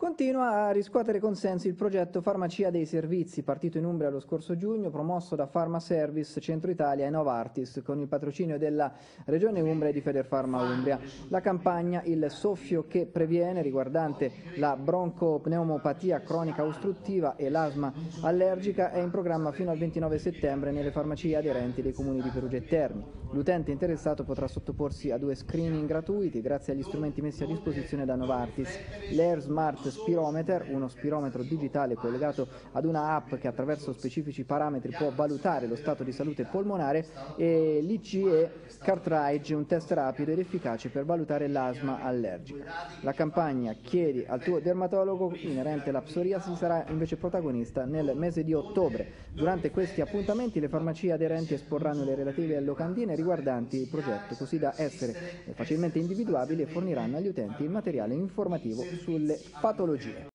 Continua a riscuotere consensi il progetto Farmacia dei Servizi, partito in Umbria lo scorso giugno, promosso da Pharma Service Centro Italia e Novartis, con il patrocinio della Regione Umbria e di Federfarma Umbria. La campagna Il soffio che previene, riguardante la broncopneumopatia cronica ostruttiva e l'asma allergica, è in programma fino al 29 settembre nelle farmacie aderenti dei comuni di Perugia e Terni. L'utente interessato potrà sottoporsi a due screening gratuiti grazie agli strumenti messi a disposizione da Novartis. L'Air Smart Spirometer, uno spirometro digitale collegato ad una app che attraverso specifici parametri può valutare lo stato di salute polmonare e l'IGE Cartridge, un test rapido ed efficace per valutare l'asma allergica. La campagna Chiedi al tuo dermatologo inerente alla psoriasi sarà invece protagonista nel mese di ottobre. Durante questi appuntamenti le farmacie aderenti esporranno le relative locandine riguardanti il progetto, così da essere facilmente individuabili e forniranno agli utenti il materiale informativo sulle patologie.